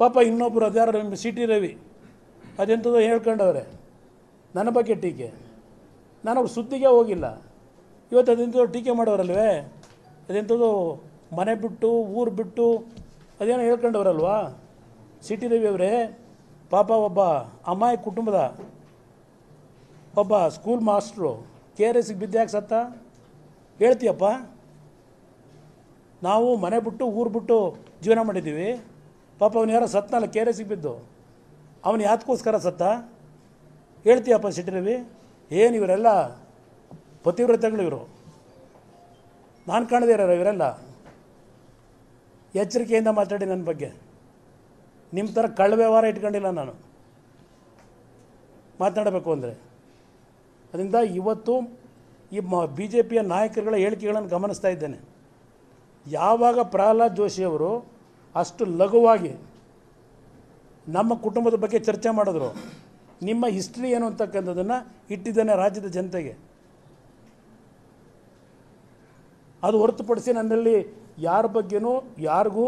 ಪಾಪ ಇನ್ನೊಬ್ಬರು ಅದ್ಯಾರು ನಿಮ್ಮ ಸಿ ಟಿ ರವಿ ಅದೆಂಥದ್ದು ಹೇಳ್ಕೊಂಡವ್ರೆ. ನನ್ನ ಬಗ್ಗೆ ಟೀಕೆ. ನಾನು ಅವ್ರ ಸುದ್ದಿಗೆ ಹೋಗಿಲ್ಲ. ಇವತ್ತು ಅದೆಂಥದ್ದು ಟೀಕೆ ಮಾಡೋರಲ್ವೇ? ಅದೆಂಥದ್ದು ಮನೆ ಬಿಟ್ಟು, ಊರು ಬಿಟ್ಟು, ಅದೇನೋ ಹೇಳ್ಕೊಂಡವ್ರಲ್ವಾ? ಸಿ ಟಿ ರವಿ ಅವರೇ, ಪಾಪ ಒಬ್ಬ ಅಮ್ಮಾಯಿ ಕುಟುಂಬದ ಒಬ್ಬ ಸ್ಕೂಲ್ ಮಾಸ್ಟ್ರು ಕೆ ಆರ್ ಎಸ್ಗೆ ಬಿದ್ದೆ ಯಾಕೆ ಸತ್ತ? ಹೇಳ್ತೀಯಪ್ಪ. ನಾವು ಮನೆ ಬಿಟ್ಟು, ಊರು ಬಿಟ್ಟು ಜೀವನ ಮಾಡಿದ್ದೀವಿ. ಪಾಪ ಅವನು ಯಾರೋ ಸತ್ನಲ್ಲ ಕೆ ಆರ್ ಬಿದ್ದು, ಅವನು ಯಾತಕ್ಕೋಸ್ಕರ ಸತ್ತ? ಹೇಳ್ತೀಯಪ್ಪ ಸಿಟಿ ಏನು ಇವರೆಲ್ಲ ಪತಿವ್ರತೆಗಳು ಇವರು? ನಾನು ಕಾಣದೇ ಇರೋ ಇವರೆಲ್ಲ? ಎಚ್ಚರಿಕೆಯಿಂದ ಮಾತಾಡಿ ನನ್ನ ಬಗ್ಗೆ. ನಿಮ್ಮ ಥರ ಕಳ್ಳ ವ್ಯವಹಾರ ಇಟ್ಕೊಂಡಿಲ್ಲ ನಾನು. ಮಾತನಾಡಬೇಕು ಅಂದರೆ. ಅದರಿಂದ ಇವತ್ತು ಈ ಮ ಬಿ ಜೆ ಪಿಯ ನಾಯಕರುಗಳ ಹೇಳಿಕೆಗಳನ್ನು ಗಮನಿಸ್ತಾ ಇದ್ದೇನೆ. ಯಾವಾಗ ಪ್ರಹ್ಲಾದ್ ಜೋಶಿಯವರು ಅಷ್ಟು ಲಘುವಾಗಿ ನಮ್ಮ ಕುಟುಂಬದ ಬಗ್ಗೆ ಚರ್ಚೆ ಮಾಡಿದ್ರು. ನಿಮ್ಮ ಹಿಸ್ಟ್ರಿ ಏನು ಅಂತಕ್ಕಂಥದ್ದನ್ನು ಇಟ್ಟಿದ್ದೇನೆ ರಾಜ್ಯದ ಜನತೆಗೆ. ಅದು ಹೊರತುಪಡಿಸಿ ನನ್ನಲ್ಲಿ ಯಾರ ಬಗ್ಗೆನೂ ಯಾರಿಗೂ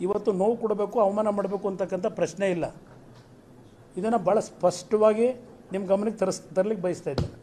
ಇವತ್ತು ನೋವು ಕೊಡಬೇಕು, ಅವಮಾನ ಮಾಡಬೇಕು ಅಂತಕ್ಕಂಥ ಪ್ರಶ್ನೆ ಇಲ್ಲ. ಇದನ್ನು ಭಾಳ ಸ್ಪಷ್ಟವಾಗಿ ನಿಮ್ಮ ಗಮನಕ್ಕೆ ತರಿಸ್ ತರಲಿಕ್ಕೆ ಬಯಸ್ತಾ ಇದ್ದೇನೆ.